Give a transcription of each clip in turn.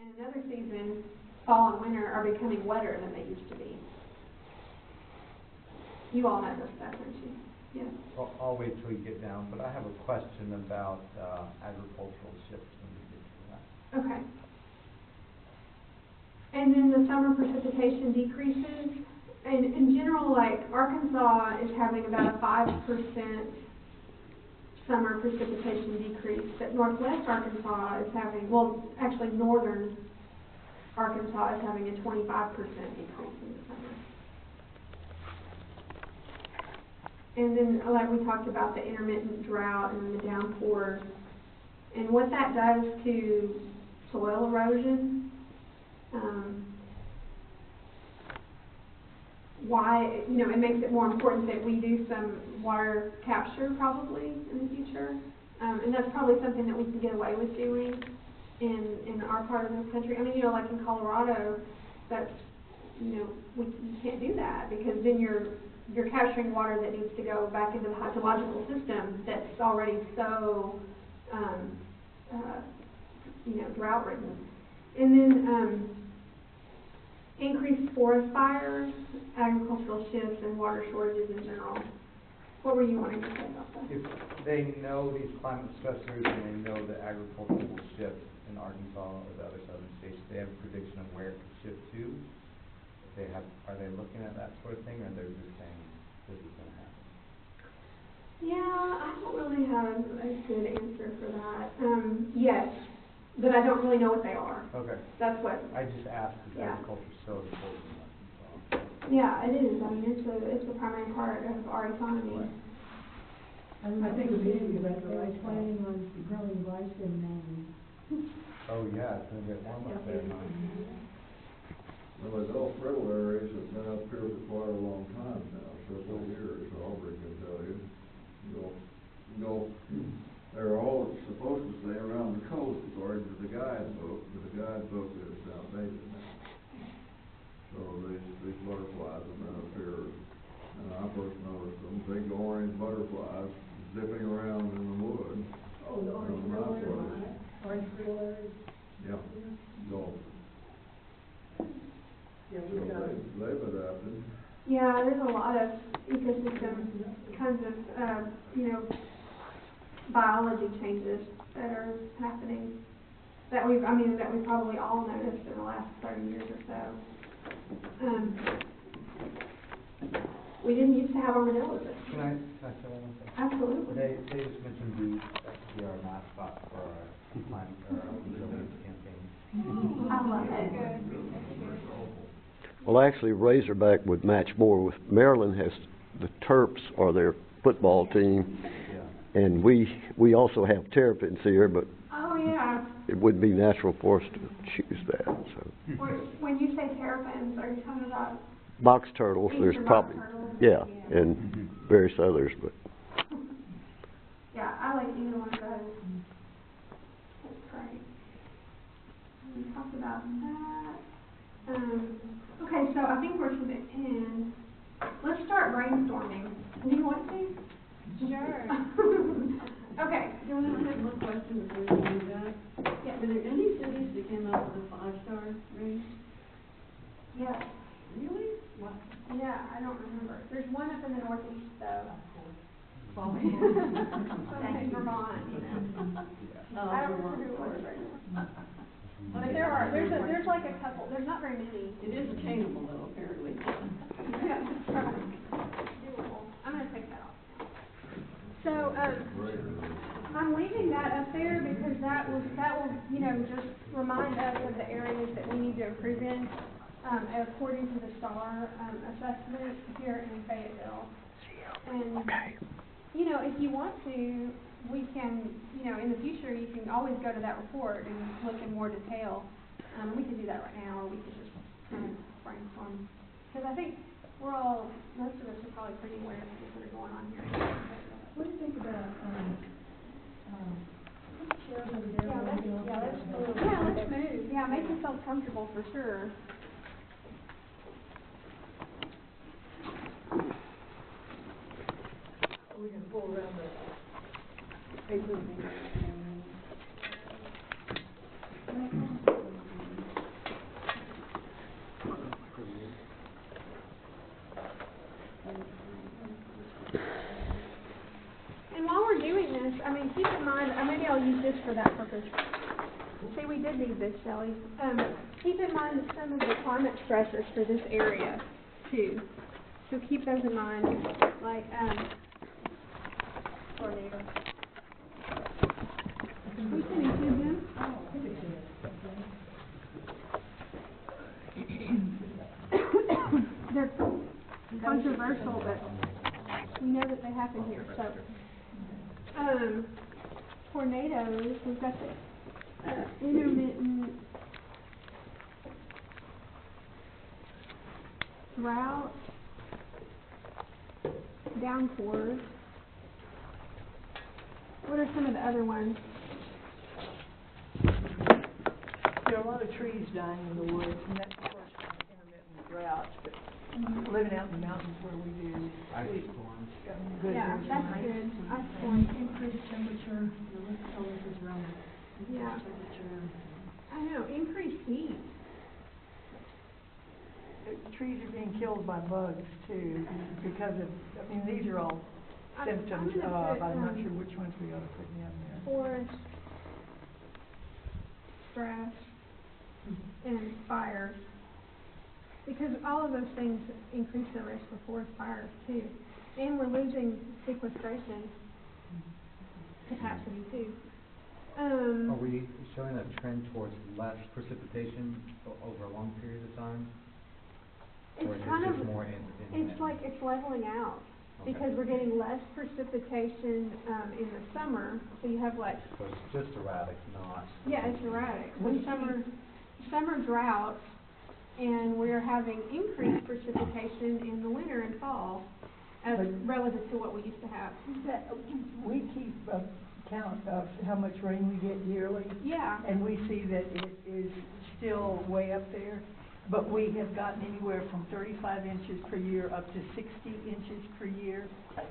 And in other seasons, fall and winter are becoming wetter than they used to be. You all know this stuff, don't you? Yes. I'll, I'll wait till you get down, but I have a question about, uh, agricultural shifts when we get to that. Okay. And then the summer precipitation decreases. And in general, like Arkansas is having about a five percent summer precipitation decrease, but northwest Arkansas is having, well, actually northern Arkansas is having a twenty-five percent decrease in the summer. And then, uh, like we talked about the intermittent drought and the downpours, and what that does to soil erosion, um, why, you know, it makes it more important that we do some water capture probably in the future. Um, and that's probably something that we can get away with doing in, in our part of this country. I mean, you know, like in Colorado, that's, you know, we, you can't do that because then you're, you're capturing water that needs to go back into the hydrological system that's already so, um, uh, you know, drought ridden. And then, um, increased forest fires, agricultural shifts, and water shortages in general. What were you wanting to say about that? If they know these climate stressors and they know the agriculture will shift in Arkansas or the other southern states, they have a prediction of where it could shift to? They have, are they looking at that sort of thing, or they're just saying this is gonna happen? Yeah, I don't really have a good answer for that. Um, yes, but I don't really know what they are. Okay, That's what, I just asked because Yeah. agriculture's so important in Arkansas. yeah, it is. I mean, it's a, it's a primary part of our economy. Right. I think it's easy, but they're planning on growing rice in Maine. Oh, yeah, it's gonna get warm up there, huh? Well, the Gulf Fritillaries have been up here for quite a long time now, several years, Aubrey can tell you. Gulf, Gulf, they're all supposed to stay around the coast according to the guidebook, but the guidebook is outdated now. So these, these butterflies have been up here, and I first noticed them, big orange butterflies zipping around in the wood. Oh, the orange On my griller, place. orange griller, Yeah, Gulf. yeah, So we got. they, they've adapted. Yeah, there's a lot of ecosystem kinds of, uh, you know, biology changes that are happening that we've, I mean, that we probably all noticed in the last thirty years or so. Um, we didn't used to have armadillos. Can I, can I say one thing? Absolutely. They, they just mentioned bees, that could be our mascot for our climate, or our resilience campaign. I love it. Well, actually, Razorback would match more with, Maryland has, the Terps are their football team, Yeah. And we, we also have terrapins here, but Oh, yeah. it wouldn't be natural for us to choose that, so. When- When you say terrapins, are you talking about Box turtles, there's probably, turtles? yeah, and various others, but Yeah, I like either one of those. That's great. We talked about that. Um, okay, so I think we're to the end. Let's start brainstorming. Do you want to? Sure. Okay, Can I ask before we that? yes, Were there any cities that came out with a five-star rating? yes, Really? What? yeah, I don't remember. There's one up in the northeast though. Oh. Something in Vermont I don't remember who it was right now. But there are, there's a, there's like a couple, there's not very many. It is attainable though, apparently. Yeah, that's right. Doable. I'm gonna take that off now. So, um, I'm leaving that up there because that will, that will, you know, just remind us of the areas that we need to improve in, um, according to the STAR, um, assessment here in Fayetteville. And, you know, if you want to, we can, you know, in the future, you can always go to that report and look in more detail. Um, we could do that right now, or we could just kind of brainstorm. Because I think we're all, most of us are probably pretty aware of things that are going on here. What do you think about, um, um, chairs over there? Yeah, let's, yeah, let's, also- yeah, let's move. Yeah, make yourself comfortable for sure. We can pull around the paper. For that purpose. See, we did need this, Shelley. Um, keep in mind some of the climate stressors for this area too. So keep those in mind, like, um, tornado. We can include them. They're controversial, but we know that they happen here, so. Um, tornadoes, we've got the uh, intermittent drought, downpours. What are some of the other ones? There are a lot of trees dying in the woods, and that's of course intermittent droughts, but living out in the mountains where we do, Ice we storms. got good. Yeah, that's on good. ice. Ice storms. Increased temperature, the list always is around Yeah. temperature. I know, increased heat. Uh, Trees are being killed by bugs too, because of, I mean, these are all I'm- I'm symptoms gonna of, put, I'm not um, sure which ones we ought to put in there. forest, stress, and fires. Because all of those things increase the risk for forest fires too. And we're losing sequestration capacity too. Um. Are we showing a trend towards less precipitation o- over a long period of time? Or is It's it kind just of, more in, in? it's like, it's leveling out. Okay. Because we're getting less precipitation, um, in the summer, so you have like So it's just erratic, not. Yeah, it's erratic. We When summer, summer droughts, and we're having increased precipitation in the winter and fall as relative to what we used to have. That, we keep a count of how much rain we get yearly, Yeah, and we see that it is still way up there. But we have gotten anywhere from thirty-five inches per year up to sixty inches per year.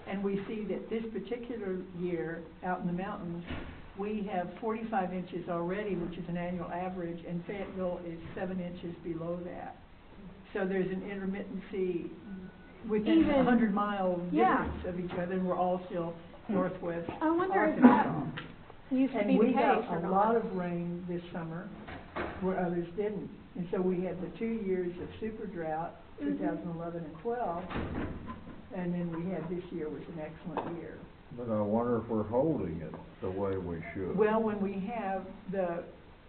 And we see that this particular year, out in the mountains, we have forty-five inches already, which is an annual average, and Fayetteville is seven inches below that. So there's an intermittency within Even- a hundred mile Yeah. difference of each other, and we're all still northwest I wonder if that Arkansas. used to be And the we case got or a not. lot of rain this summer where others didn't. And so we had the two years of super drought, Mhm. 2011 and 12, and then we had this year was an excellent year. But I wonder if we're holding it the way we should. Well, when we have the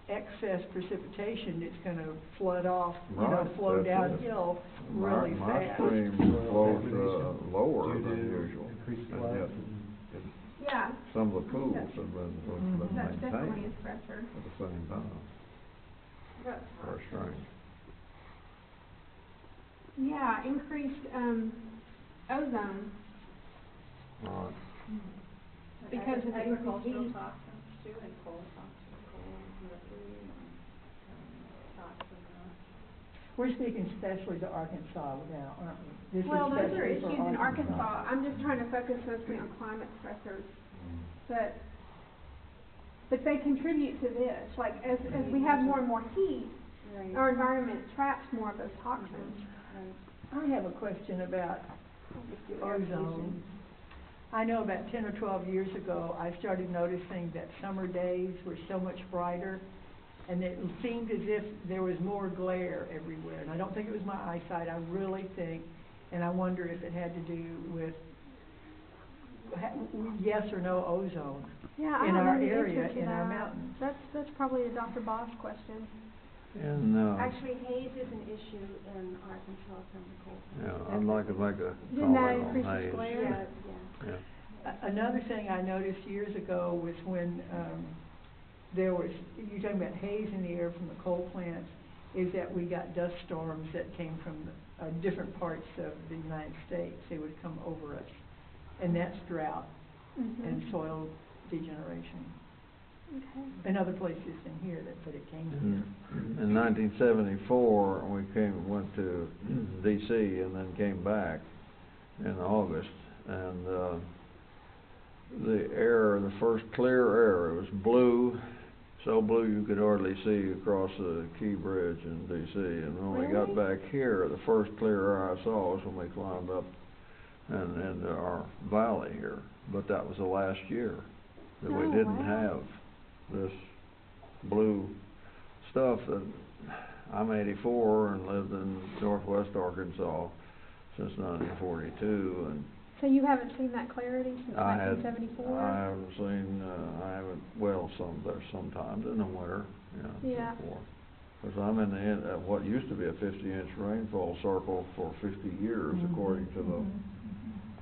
excess precipitation, it's gonna flood off, you know, Right, flow that's it. downhill My- really My fast. stream flows, uh, lower than usual. increased And floods yet, and- Yeah, Some of the pools have been, Mhm. been that's definitely a maintained stressor. at the same time. Very strange. Yeah, increased, um, ozone All right. because of the increased Agricultural heat. toxins too, and coal toxins, coal, mercury, and, um, toxins. We're speaking especially to Arkansas now, aren't we? This is Well, those are especially for issues in Arkansas. I'm just trying to focus mostly on climate stressors. But, but they contribute to this, like, as, as we have more and more heat, Right, our environment traps more of those toxins. right. I have a question about ozone. I know about ten or twelve years ago, I started noticing that summer days were so much brighter, and it seemed as if there was more glare everywhere. And I don't think it was my eyesight, I really think, and I wonder if it had to do with, yes or no ozone. Yeah, In our area, answer to in our mountains. That's, that's probably a Dr. Bosch question. And, uh, Actually, haze is an issue in our from the coal. yeah, I'd like to make a Didn't that increase on glare? Yeah, yeah. Yeah. A- Another thing I noticed years ago was when, um, there was, you're talking about haze in the air from the coal plants, is that we got dust storms that came from, uh, different parts of the United States. They would come over us. And that's drought and Mhm. soil degeneration. Okay. And other places in here that, but it came In, here. in nineteen seventy-four, we came, went to DC and then came back in August. And, uh, the air, the first clear air, it was blue, so blue you could hardly see across the Key Bridge in DC. And when we got back here, the first clear air I saw was when we climbed up and, into our valley here. But that was the last year that we Oh, didn't wow. have this blue stuff that, I'm eighty-four and lived in northwest Arkansas since nineteen forty-two, and So you haven't seen that clarity since I nineteen had, seventy-four? I haven't seen, uh, I haven't, well, some, there's sometimes in the winter, you know, Yeah. so forth. Cause I'm in the, end- uh, what used to be a fifty-inch rainfall circle for fifty years, Mhm, according to the, mhm.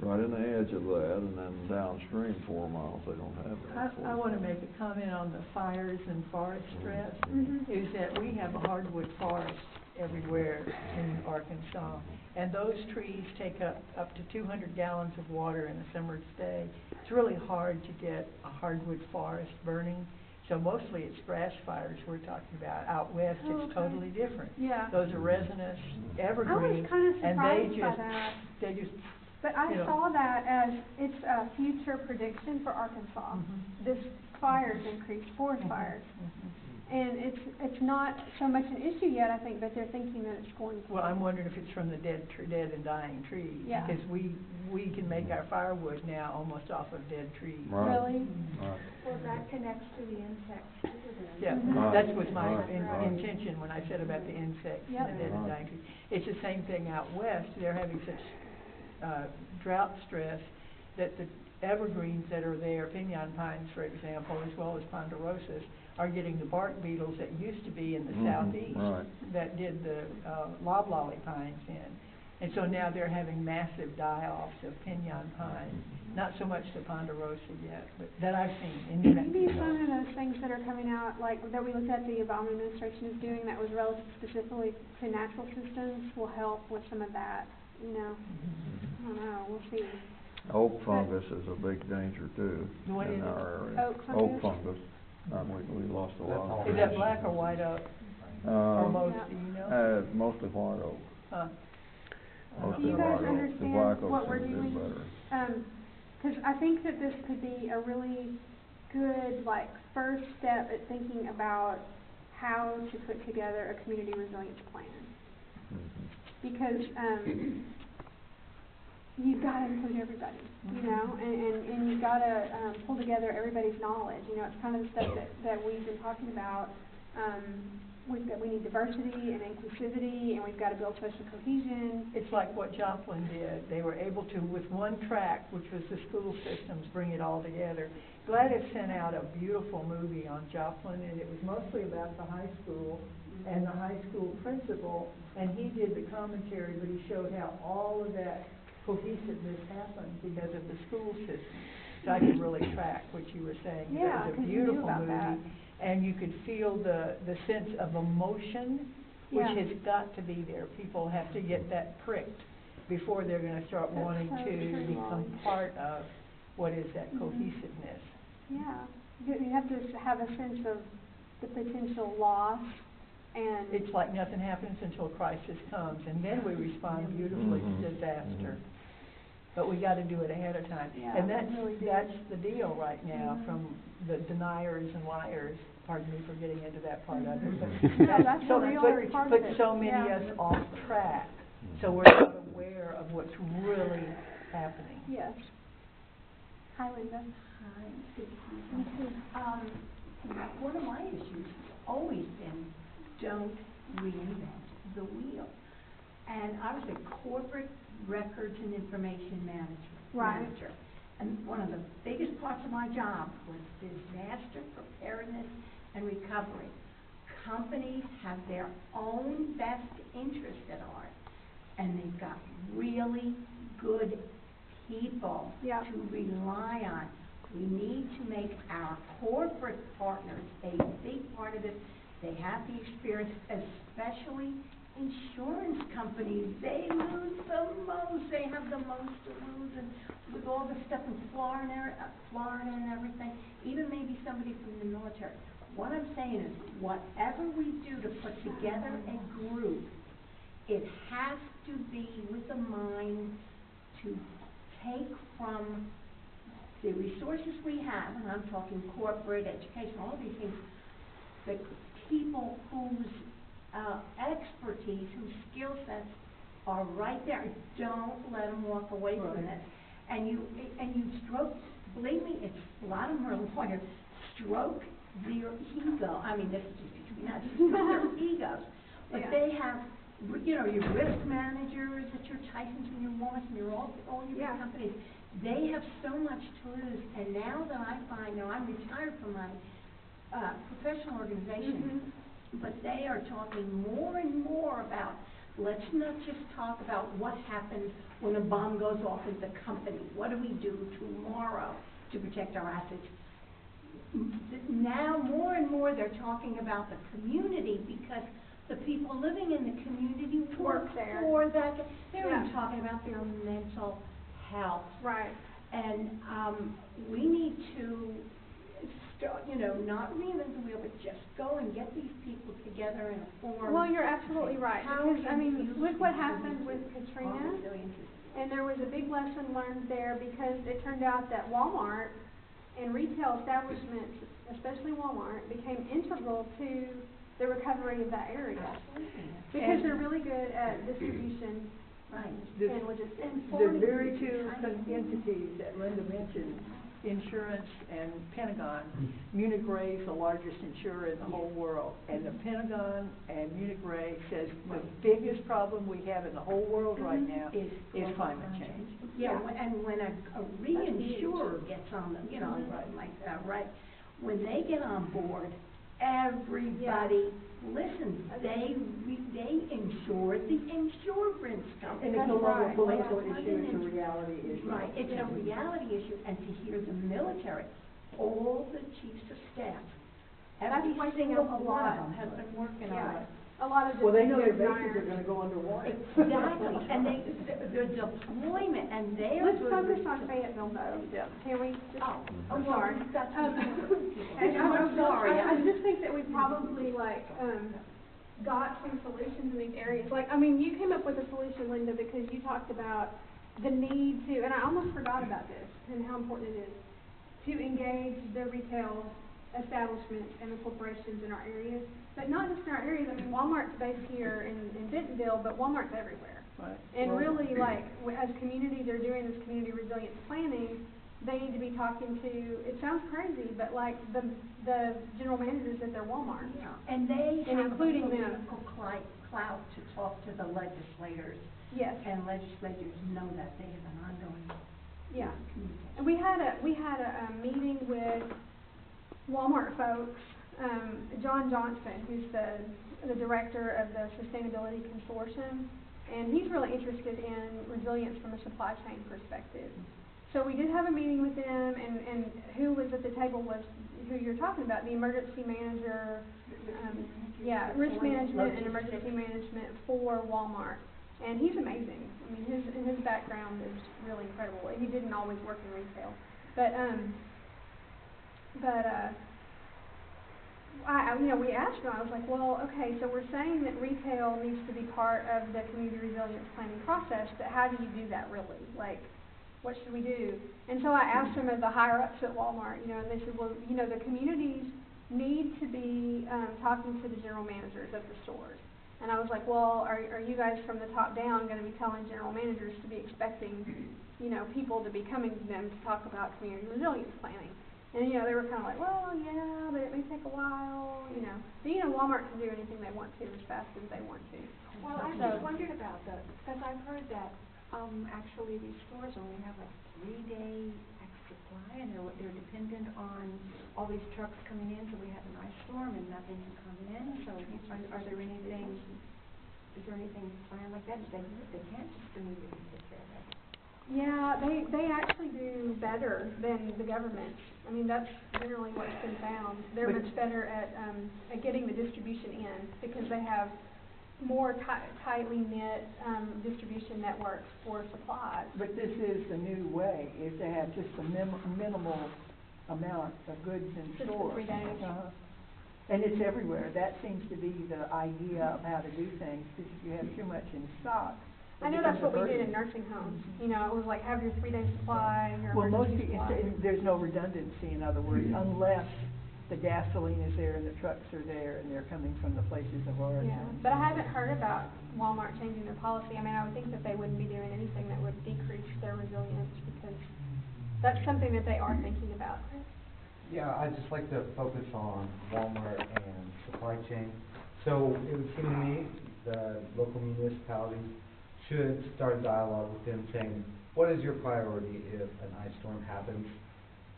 right in the edge of that, and then downstream four miles, they don't have that. I, I wanna make a comment on the fires and forest stress, Mhm. is that we have a hardwood forest everywhere in Arkansas. And those trees take up, up to two hundred gallons of water in a summer's day. It's really hard to get a hardwood forest burning, so mostly it's grass fires we're talking about. Out west, Oh, it's okay. totally different. Yeah. Those are resinous evergreens. I was kind of and they surprised by just, that, they just, but I you know. saw that as, it's a future prediction for Arkansas. Mhm. This fires increase, forest Mhm. fires. Mhm. And it's, it's not so much an issue yet, I think, but they're thinking that it's going to. Well, I'm wondering if it's from the dead, tr- dead and dying trees. Yeah. Because we, we can make our firewood now almost off of dead trees. Right. Really? Right. Well, that connects to the insects too then. Yeah, Mhm. Right, that was my right, in- right. intention when I said about the insects Yep. and the dead and Right. dying trees. It's the same thing out west, they're having such, uh, drought stress that the evergreens that are there, pinyon pines, for example, as well as ponderosas, are getting the bark beetles that used to be in the Mhm, southeast right. that did the, uh, loblolly pines in. And so now they're having massive die-offs of pinyon pine, not so much the ponderosa yet, but that I've seen in New Maybe some of those things that are coming out, like, that we looked at the Obama administration is doing, that was relative specifically to natural systems, will help with some of that, you know? I don't know, we'll see. Oak fungus is a big danger too, What is in it? our area. Oak fungus? fungus, um, we, we lost a That's lot. all. Is that black or white oak, or Um, most, Yeah. do you know? Uh, mostly white oak. Huh. Mostly Do you white guys oak. The understand black what oak we're seems to do doing? better. Um 'cause I think that this could be a really good, like, first step at thinking about how to put together a community resilience plan. Mhm. Because, um, you've gotta include everybody, you know, and, and, and you've gotta, um, pull together everybody's knowledge, you know, it's kind of the stuff that, that we've been talking about. Um, we've got, we need diversity and inclusivity, and we've gotta build social cohesion. It's like what Joplin did. They were able to, with one track, which was the school systems, bring it all together. Gladys sent out a beautiful movie on Joplin, and it was mostly about the high school and the high school principal, and he did the commentary, but he showed how all of that cohesiveness happened because of the school system. So I could really track what you were saying. It Yeah, was a 'cause you knew beautiful about that. movie, and you could feel the, the sense of emotion which Yeah. has got to be there. People have to get that pricked before they're gonna start That's wanting so to true, become part of what is that Mhm. cohesiveness. Yeah, you you have to s- have a sense of the potential loss and. It's like nothing happens until a crisis comes, and then we respond beautifully Mhm. to disaster. Mhm. But we gotta do it ahead of time. Yeah, And we that's, really do. that's the deal right now from the deniers and liars, pardon me for getting into that part of it. but. No, that's so- the real but- part of But it, so many yeah. us off track, so we're not aware of what's really happening. Yes. Hi, Linda. Hi, good to see you. Um, one of my issues has always been, don't reinvent the wheel. And I was a corporate records and information management Right. manager. And one of the biggest parts of my job was disaster preparedness and recovery. Companies have their own best interest at heart, and they've got really good people Yeah. to rely on. We need to make our corporate partners a big part of it. They have the experience, especially insurance companies. They lose the most, they have the most to lose, and with all the stuff in Florida, uh, Florida and everything, even maybe somebody from the military. What I'm saying is, whatever we do to put together a group, it has to be with a mind to take from the resources we have, and I'm talking corporate, education, all these things, the people whose uh, expertise, whose skill sets are right there. Don't let them walk away from Right. this. And you, and you stroke, believe me, it's, a lot of them are lawyers, stroke their ego, I mean, this is just between us, just their egos. But Yeah. they have, you know, your risk managers at your Tysons and your Walmarts and your all, all your Yeah. big companies, they have so much to lose. And now that I find, now I'm retired from my, uh, professional organization, Mhm. But they are talking more and more about, let's not just talk about what happens when a bomb goes off at the company. What do we do tomorrow to protect our assets? Now, more and more, they're talking about the community because the people living in the community work Work there. for that. They're Yeah. talking about their mental health. Right. And, um, we need to start, you know, not reinvent the wheel, but just go and get these people together in a forum. Well, you're absolutely right, How because, I mean, look what happened with Katrina. And there was a big lesson learned there because it turned out that Walmart and retail establishments, especially Walmart, became integral to the recovery of that area. Because And- they're really good at distribution Right. The- and logistics. The very two entities that Linda mentioned, insurance and Pentagon, Munich Re is the largest insurer in the whole world. And the Pentagon and Munich Re says the biggest problem we have in the whole world right Mhm. now Is is climate climate change. Yeah, Yeah. and when a, a reinsurer gets on, the you know, Mhm. like, uh, right, when they get on board, everybody listens. They, re- they insure the insurance company. And it's no longer a right. political Yeah. issue, it's a reality issue. Right, it's a reality issue, and to hear the military, all the chiefs of staff, every That's waking single up a one of them has been working on it. A lot of Well, they know their bases are gonna go underwater. Exactly, and they, the deployment, and they are Let's focus on Fayetteville though. Yeah. Can we? just- Oh, I'm sorry. Um, And I'm I'm sorry. I, I just think that we probably like, um, got some solutions in these areas. Like, I mean, you came up with a solution, Linda, because you talked about the need to, and I almost forgot about this and how important it is, to engage the retail establishments and the corporations in our areas. But not just in our areas, I mean, Walmart's based here in, in Bentonville, but Walmart's everywhere. Right. And Well, really, like, as communities are doing this community resilience planning, they need to be talking to, it sounds crazy, but like the, the general managers at their Walmart. Yeah, and they And have the including them. political cli- clout to talk to the legislators, Yes, and legislators know that, they have an ongoing yeah. And we had a, we had a, um meeting with Walmart folks, um, John Johnson, who's the, the director of the Sustainability Consortium, and he's really interested in resilience from a supply chain perspective. So we did have a meeting with them, and, and who was at the table was who you're talking about, the emergency manager, um, yeah, risk management and emergency management for Walmart. And he's amazing. I mean, his, his background is really incredible. He didn't always work in retail. But, um, but, uh, I, you know, we asked them. I was like, well, okay, so we're saying that retail needs to be part of the community resilience planning process, but how do you do that really? Like, what should we do? And so I asked some of the higher ups at Walmart, you know, and they said, well, you know, the communities need to be, um, talking to the general managers of the stores. And I was like, well, are, are you guys from the top down gonna be telling general managers to be expecting, you know, people to be coming to them to talk about community resilience planning? And, you know, they were kinda like, well, yeah, but it may take a while, you know. But, you know, Walmart can do anything they want to as fast as they want to. Well, I So- just wondered about that, because I've heard that, um, actually these stores only have a three-day supply, and they're, they're dependent on all these trucks coming in, so we have an ice storm and nothing can come in, so are, are there anything, is there anything planned like that? They, they can't just immediately take care of that. Yeah, they, they actually do better than the government. I mean, that's generally what's been found. They're But- much better at, um, at getting the distribution in because they have more ti- tightly knit, um, distribution networks for supplies. But this is the new way, is to have just a mim- minimal amount of goods in Just the store. three days. Uh-huh. And it's everywhere, that seems to be the idea of how to do things, because if you have too much in stock. It I know that's what we did in nursing homes. You know, it was like have your three-day supply, your Well, most emergency people, supply. there's no redundancy, in other words, unless the gasoline is there and the trucks are there and they're coming from the places of origin. Yeah, but I haven't heard about Walmart changing their policy. I mean, I would think that they wouldn't be doing anything that would decrease their resilience because that's something that they are thinking about. Yeah, I'd just like to focus on Walmart and supply chain. So it would seem to me the local municipalities should start a dialogue with them saying, what is your priority if an ice storm happens?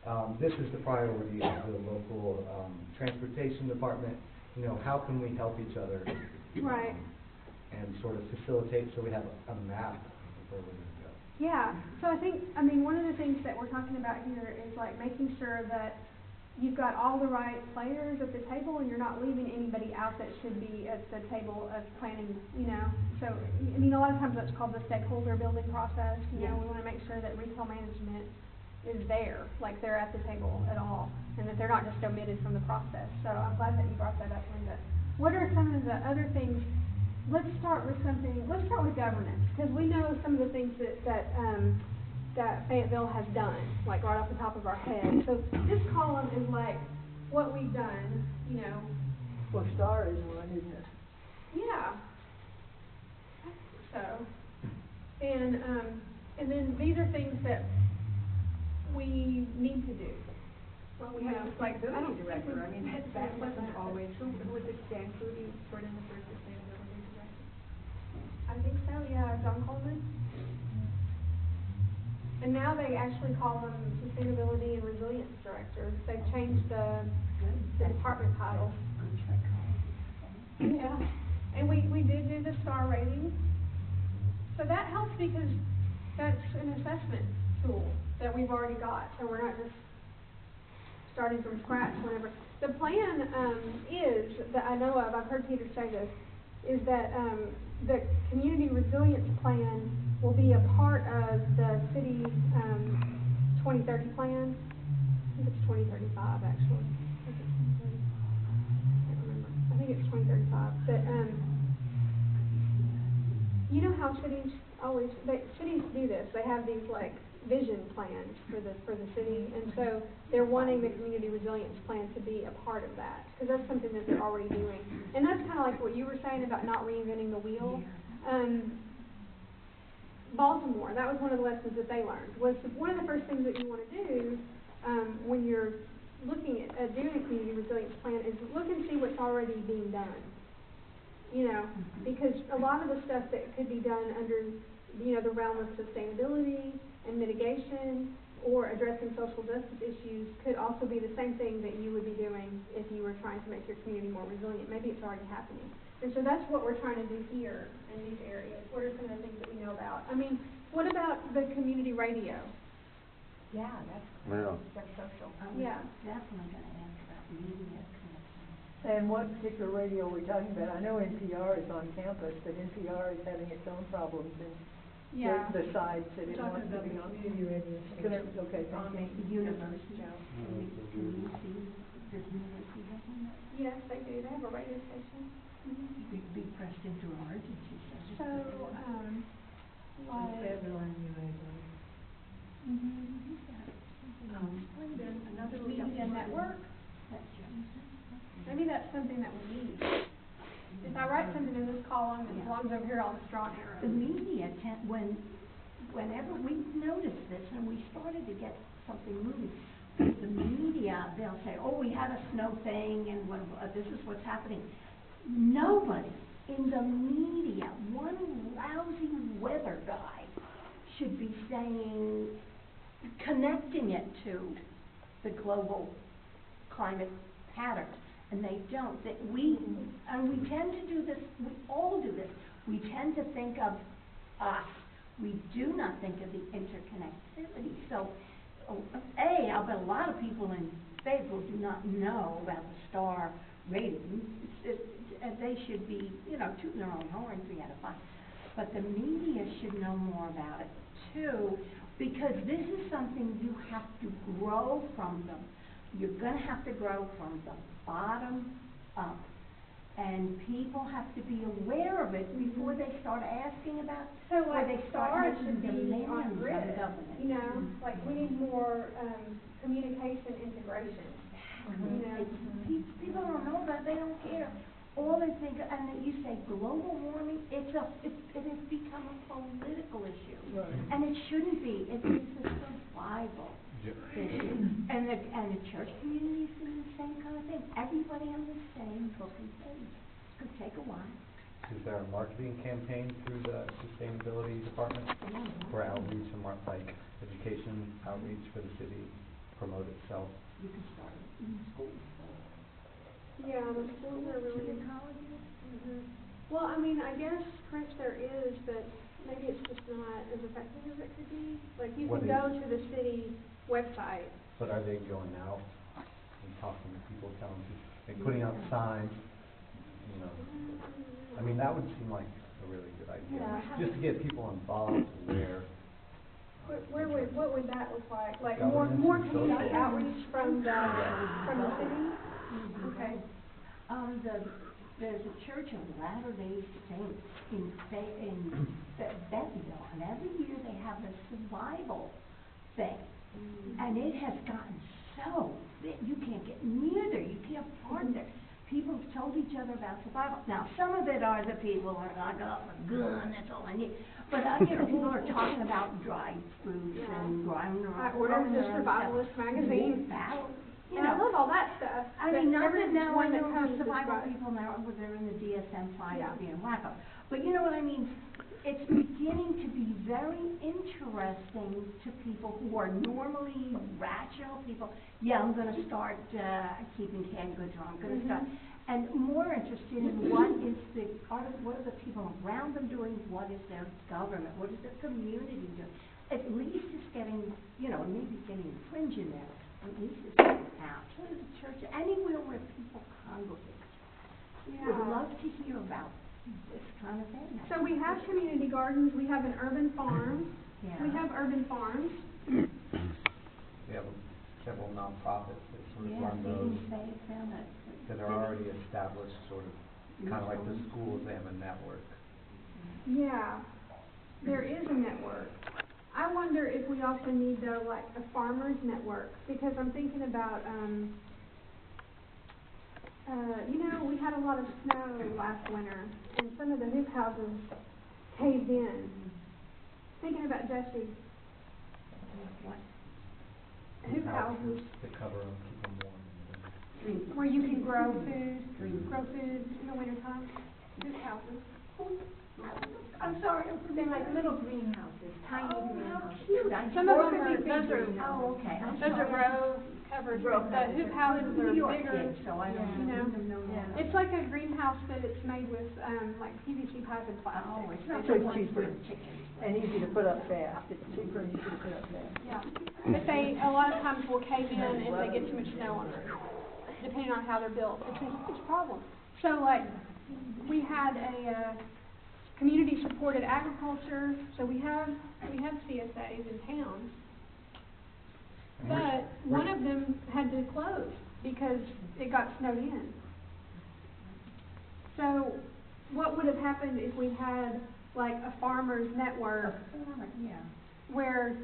Um, this is the priority of the local, um, transportation department, you know, how can we help each other? Right. And sort of facilitate so we have a map of where we're gonna go. Yeah, so I think, I mean, one of the things that we're talking about here is like making sure that you've got all the right players at the table and you're not leaving anybody out that should be at the table of planning, you know? So, I mean, a lot of times that's called the stakeholder building process, you know, we wanna make sure that retail management is there, like they're at the table at all, and that they're not just omitted from the process. So I'm glad that you brought that up, Linda. What are some of the other things let's start with something, let's start with governance, because we know some of the things that, that, um, that Fayetteville has done, like right off the top of our head. So this column is like what we've done, you know, Well, Star is one, isn't it? yeah. So, and, um, and then these are things that we need to do. Well, we have a like, I don't sustainability think director, I mean, that, that wasn't always, who, was it Dan put in the first sustainability director? I think so, yeah, John Coleman. And now they actually call them Sustainability and Resilience Directors. They've changed the, the department title. Yeah, and we, we did do the star rating. So that helps because that's an assessment tool that we've already got, so we're not just starting from scratch whenever. The plan, um, is, that I know of, I've heard Peter say this, is that, um, the community resilience plan will be a part of the city's, um, twenty thirty plan. I think it's twenty thirty-five, actually. I think it's 2035. I can't remember. I think it's twenty thirty-five, but, um, you know how cities always, they, cities do this, they have these like vision plans for the, for the city, and so they're wanting the community resilience plan to be a part of that, because that's something that they're already doing. And that's kind of like what you were saying about not reinventing the wheel. Um, Baltimore, that was one of the lessons that they learned, was one of the first things that you want to do, um, when you're looking at, at doing a community resilience plan is look and see what's already being done. You know, because a lot of the stuff that could be done under, you know, the realm of sustainability and mitigation or addressing social justice issues could also be the same thing that you would be doing if you were trying to make your community more resilient. Maybe it's already happening. And so that's what we're trying to do here in these areas. What are some of the things that we know about? I mean, what about the community radio? Yeah, that's, Yeah. that's social. Yeah. Definitely gonna ask about media connection. And what particular radio are we talking about? I know NPR is on campus, but NPR is having its own problems in Yeah. the, the sides that it Talking wants to about be the on. community radio Can station. Okay, On thank the you. University. Joe. Can we, can we see, does university have one? Yes, they do. They have a radio station. Be, be pressed into emergency service. So, um, like, Um, Then another media network, that's just. maybe that's something that we need. If I write something in this as over here, I'll just draw arrow. The media tend, when, whenever we noticed this and we started to get something moving, the media, they'll say, oh, we had a snow thing and what, uh, this is what's happening. Nobody in the media, one lousy weather guy should be saying, connecting it to the global climate pattern, and they don't. That we, and we tend to do this, we all do this. We tend to think of us. We do not think of the interconnectivity. So, oh, A, I'll bet a lot of people in Fayetteville do not know about the star rating. It- they should be, you know, tooting their own horn three out of five. But the media should know more about it too, because this is something you have to grow from them. You're gonna have to grow from the bottom up. And people have to be aware of it before they start asking about, So before like they start stars making should be on demands grid, of government. you know, like we need more, um, communication integration. You know? It's, pe- people don't know that, they don't care. All they think, and then you say global warming, it's a, it, it has become a political issue. Right. And it shouldn't be, it is a survival Ju- And the, and the church community's doing the same kind of thing. Everybody on the same booking page. Could take a while. Is there a marketing campaign through the sustainability department for outreach and mar- like education outreach for the city, promote itself? You can start it in school. Yeah, the schools are really. Junior colleges. Mhm. Well, I mean, I guess, Chris, there is, but maybe it's just not as effective as it could be. Like, you What can go to the city website. But are they going out and talking to people, telling people, like putting out signs, you know? I mean, that would seem like a really good idea, Yeah. just to get people involved, aware. Where, where would, what would that look like? Like, more, Governance more and community social. outreach from the, from the city? Okay. Um, the, there's a church of Latter-day Saints in, Fa- in Be- Bentonville, and every year they have a survival thing. And it has gotten so, that you can't get near there, you can't park mm-hmm. there. People have told each other about survival. Now, some of it are the people are like, oh, a gun, that's all I need. But, you know, people are talking about dried fruits and growing their I ordered growing the their. Survivalist magazine. Battle, you And I love all that stuff. I mean, not every that now I one that know the is survival people now, where they're in the DSM five, Yeah. being wacko. But you know what I mean? It's beginning to be very interesting to people who are normally rational people. Yeah, I'm gonna start, uh, keeping canned goods, or I'm gonna start. Mhm. And more interested in what is the, are, what are the people around them doing? What is their government? What is their community doing? At least it's getting, you know, maybe getting fringe in there. At least it's getting out to the church, anywhere where people congregate. Would love to hear about this kind of thing. So we have community gardens, we have an urban farm, Yeah. we have urban farms. We have several nonprofits that sort of Yeah, run those, feeding faith and that. that are already established, sort of, kind of like the schools, they have a network. Yeah, there is a network. I wonder if we also need though, like a farmers network, because I'm thinking about, um, uh, you know, we had a lot of snow last winter, and some of the hoop houses caved in. Thinking about Jesse, What? hoop houses, To cover them, keep them warm. where you can grow food, grow food in the wintertime, hoop houses. I'm sorry, I'm They're like little greenhouses, tiny Oh, how greenhouses. cute. Some of them are, be big those are, greenhouses. Oh, okay. I'm those are sorry. row covered, Row but the hoop houses New are York bigger. kid, so I don't you know, even know that. It's like a greenhouse, but it's made with, um, like PVC pipe and plastic. Oh, it's not So the cheaper. chickens. And easy to put up fast, it's cheaper and easy to put up fast. Yeah, but they, a lot of times will cave in if they get too much snow on them, depending on how they're built. It's a huge problem. So like, we had a, uh, community-supported agriculture, so we have, we have CSAs in towns. And we're- But we're- one of them had to close because it got snowed in. So what would have happened if we had like a farmer's network Yeah. where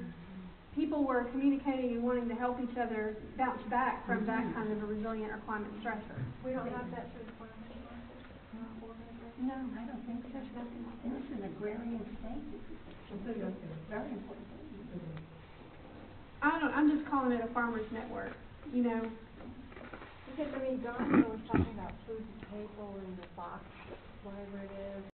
people were communicating and wanting to help each other bounce back from that mm-hmm. kind of a resilient or climate stressor? We don't have that through the farmers No, I don't think so. There's nothing like that. An agrarian state, it's a very important thing. I don't, I'm just calling it a farmer's network, you know? Because I mean, Donzo was talking about food to table and the box, whatever it is,